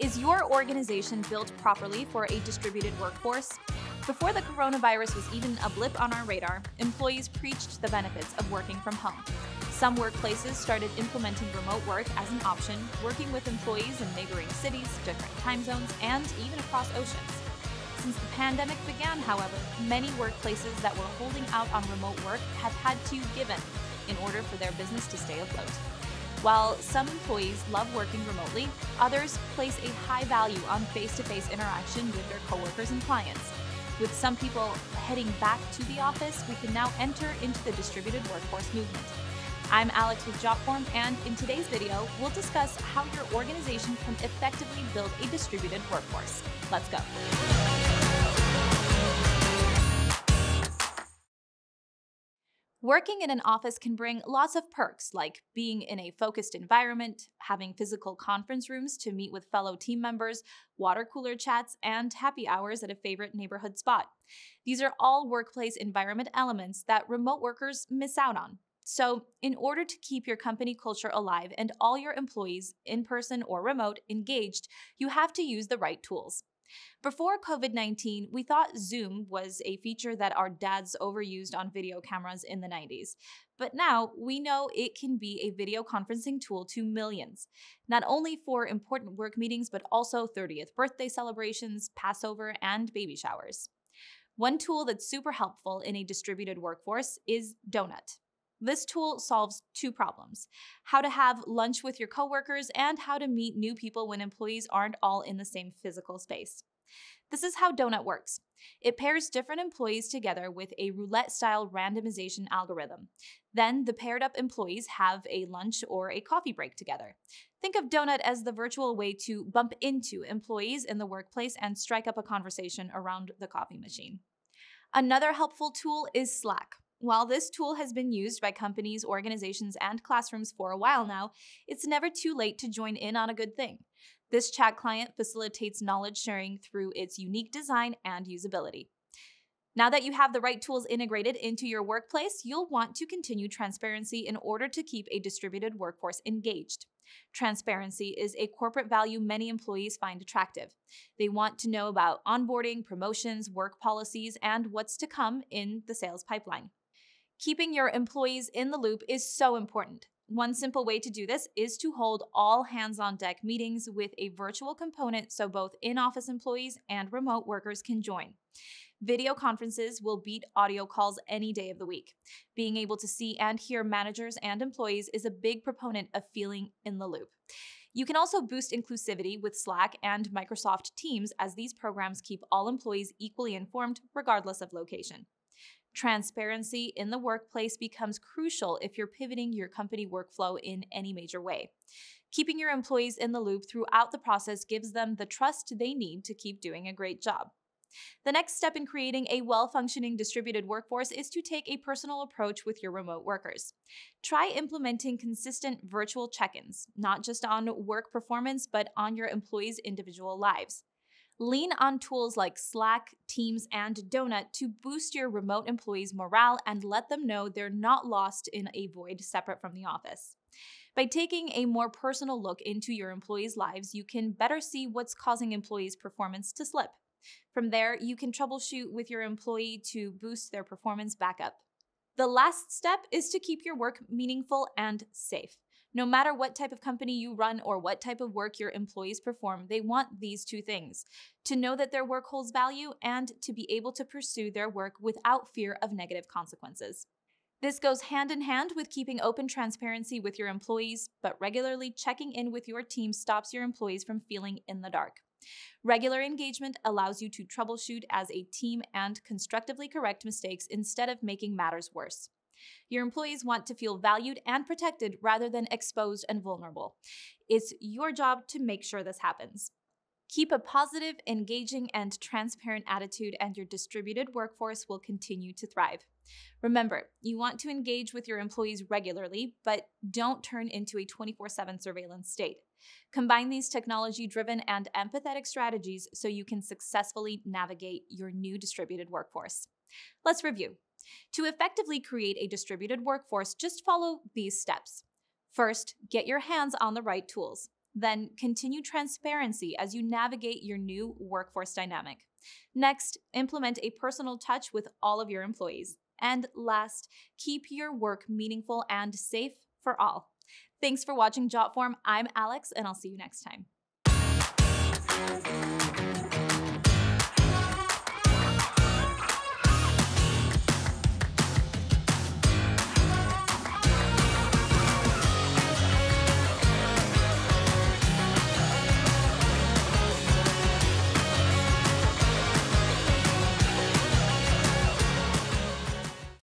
Is your organization built properly for a distributed workforce? Before the coronavirus was even a blip on our radar, employees preached the benefits of working from home. Some workplaces started implementing remote work as an option, working with employees in neighboring cities, different time zones, and even across oceans. Since the pandemic began, however, many workplaces that were holding out on remote work have had to give in in order for their business to stay afloat. While some employees love working remotely, others place a high value on face to face interaction with their coworkers and clients. With some people heading back to the office, we can now enter into the distributed workforce movement. I'm Alex with Jotform, and in today's video, we'll discuss how your organization can effectively build a distributed workforce. Let's go. Working in an office can bring lots of perks, like being in a focused environment, having physical conference rooms to meet with fellow team members, water cooler chats, and happy hours at a favorite neighborhood spot. These are all workplace environment elements that remote workers miss out on. So, in order to keep your company culture alive and all your employees, in person or remote, engaged, you have to use the right tools. Before COVID 19, we thought Zoom was a feature that our dads overused on video cameras in the 90s. But now we know it can be a video conferencing tool to millions, not only for important work meetings, but also 30th birthday celebrations, Passover, and baby showers. One tool that's super helpful in a distributed workforce is Donut. This tool solves two problems how to have lunch with your coworkers and how to meet new people when employees aren't all in the same physical space. This is how Donut works. It pairs different employees together with a roulette style randomization algorithm. Then the paired up employees have a lunch or a coffee break together. Think of Donut as the virtual way to bump into employees in the workplace and strike up a conversation around the coffee machine. Another helpful tool is Slack. While this tool has been used by companies, organizations, and classrooms for a while now, it's never too late to join in on a good thing. This chat client facilitates knowledge sharing through its unique design and usability. Now that you have the right tools integrated into your workplace, you'll want to continue transparency in order to keep a distributed workforce engaged. Transparency is a corporate value many employees find attractive. They want to know about onboarding, promotions, work policies, and what's to come in the sales pipeline. Keeping your employees in the loop is so important. One simple way to do this is to hold all hands on deck meetings with a virtual component so both in office employees and remote workers can join. Video conferences will beat audio calls any day of the week. Being able to see and hear managers and employees is a big proponent of feeling in the loop. You can also boost inclusivity with Slack and Microsoft Teams as these programs keep all employees equally informed regardless of location. Transparency in the workplace becomes crucial if you're pivoting your company workflow in any major way. Keeping your employees in the loop throughout the process gives them the trust they need to keep doing a great job. The next step in creating a well functioning distributed workforce is to take a personal approach with your remote workers. Try implementing consistent virtual check ins, not just on work performance, but on your employees' individual lives. Lean on tools like Slack, Teams, and Donut to boost your remote employees' morale and let them know they're not lost in a void separate from the office. By taking a more personal look into your employees' lives, you can better see what's causing employees' performance to slip. From there, you can troubleshoot with your employee to boost their performance back up. The last step is to keep your work meaningful and safe. No matter what type of company you run or what type of work your employees perform, they want these two things to know that their work holds value and to be able to pursue their work without fear of negative consequences. This goes hand in hand with keeping open transparency with your employees, but regularly checking in with your team stops your employees from feeling in the dark. Regular engagement allows you to troubleshoot as a team and constructively correct mistakes instead of making matters worse. Your employees want to feel valued and protected rather than exposed and vulnerable. It's your job to make sure this happens. Keep a positive, engaging, and transparent attitude, and your distributed workforce will continue to thrive. Remember, you want to engage with your employees regularly, but don't turn into a 24 7 surveillance state. Combine these technology driven and empathetic strategies so you can successfully navigate your new distributed workforce. Let's review. To effectively create a distributed workforce, just follow these steps. First, get your hands on the right tools. Then continue transparency as you navigate your new workforce dynamic. Next, implement a personal touch with all of your employees. And last, keep your work meaningful and safe for all. Thanks for watching Jotform. I'm Alex, and I'll see you next time.